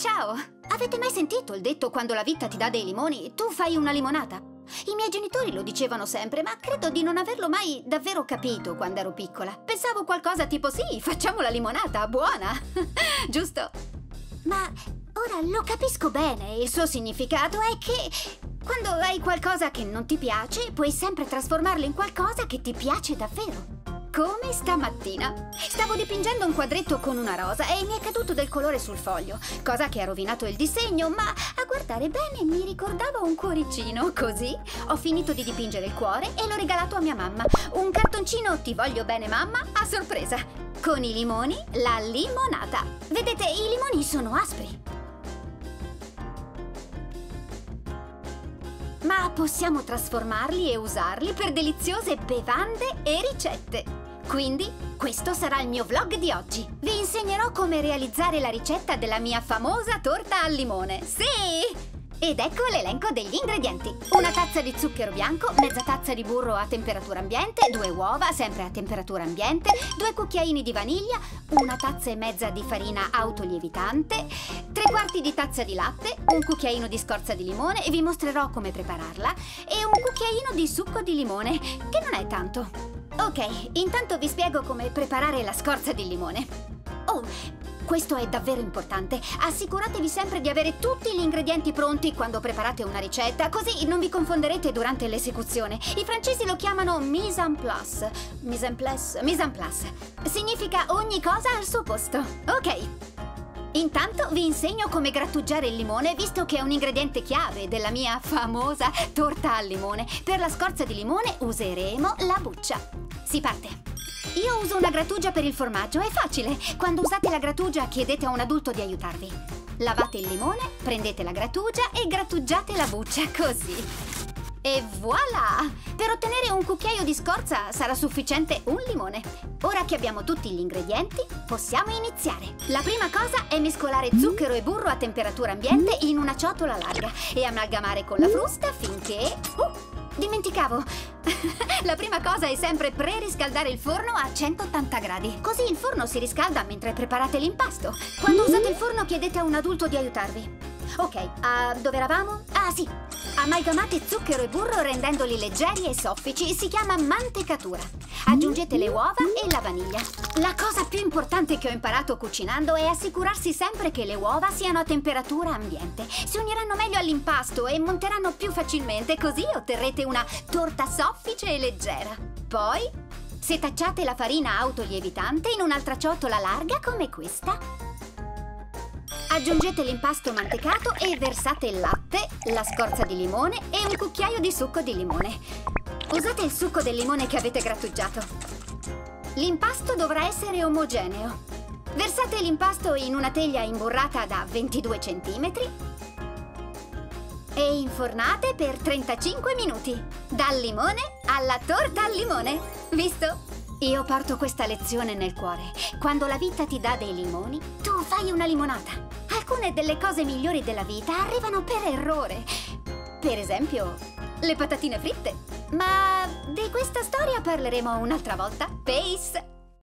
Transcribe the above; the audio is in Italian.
Ciao! Avete mai sentito il detto quando la vita ti dà dei limoni, tu fai una limonata? I miei genitori lo dicevano sempre, ma credo di non averlo mai davvero capito quando ero piccola. Pensavo qualcosa tipo sì, facciamo la limonata, buona! Giusto? Ma ora lo capisco bene. Il suo significato è che quando hai qualcosa che non ti piace, puoi sempre trasformarlo in qualcosa che ti piace davvero. Come stamattina. Stavo dipingendo un quadretto con una rosa e mi è caduto del colore sul foglio, cosa che ha rovinato il disegno, ma a guardare bene mi ricordava un cuoricino. Così ho finito di dipingere il cuore e l'ho regalato a mia mamma. Un cartoncino Ti voglio bene mamma a sorpresa. Con i limoni, la limonata. Vedete, i limoni sono aspri. Ma possiamo trasformarli e usarli per deliziose bevande e ricette. Quindi, questo sarà il mio vlog di oggi. Vi insegnerò come realizzare la ricetta della mia famosa torta al limone. Sì! Ed ecco l'elenco degli ingredienti. Una tazza di zucchero bianco, mezza tazza di burro a temperatura ambiente, due uova, sempre a temperatura ambiente, due cucchiaini di vaniglia, una tazza e mezza di farina autolievitante, tre quarti di tazza di latte, un cucchiaino di scorza di limone, vi mostrerò come prepararla, e un cucchiaino di succo di limone, che non è tanto. Ok, intanto vi spiego come preparare la scorza di limone. Oh, questo è davvero importante. Assicuratevi sempre di avere tutti gli ingredienti pronti quando preparate una ricetta, così non vi confonderete durante l'esecuzione. I francesi lo chiamano mise en place. Mise en place? Mise en place. Significa ogni cosa al suo posto. Ok. Intanto vi insegno come grattugiare il limone, visto che è un ingrediente chiave della mia famosa torta al limone. Per la scorza di limone useremo la buccia. Si parte! Io uso una grattugia per il formaggio, è facile! Quando usate la grattugia chiedete a un adulto di aiutarvi. Lavate il limone, prendete la grattugia e grattugiate la buccia, così. E voilà! Per ottenere un cucchiaio di scorza sarà sufficiente un limone. Ora che abbiamo tutti gli ingredienti, possiamo iniziare. La prima cosa è mescolare zucchero e burro a temperatura ambiente in una ciotola larga e amalgamare con la frusta finché... Uh, Dimenticavo! La prima cosa è sempre preriscaldare il forno a 180 gradi. Così il forno si riscalda mentre preparate l'impasto. Quando usate il forno chiedete a un adulto di aiutarvi. Ok, uh, dove eravamo? Ah sì, amalgamate zucchero e burro rendendoli leggeri e soffici, si chiama mantecatura. Aggiungete le uova e la vaniglia. La cosa più importante che ho imparato cucinando è assicurarsi sempre che le uova siano a temperatura ambiente. Si uniranno meglio all'impasto e monteranno più facilmente, così otterrete una torta soffice e leggera. Poi setacciate la farina autolievitante in un'altra ciotola larga come questa Aggiungete l'impasto mantecato e versate il latte, la scorza di limone e un cucchiaio di succo di limone. Usate il succo del limone che avete grattugiato. L'impasto dovrà essere omogeneo. Versate l'impasto in una teglia imburrata da 22 cm e infornate per 35 minuti. Dal limone alla torta al limone. Visto? Io porto questa lezione nel cuore. Quando la vita ti dà dei limoni, tu fai una limonata. Alcune delle cose migliori della vita arrivano per errore. Per esempio, le patatine fritte. Ma di questa storia parleremo un'altra volta. Peace!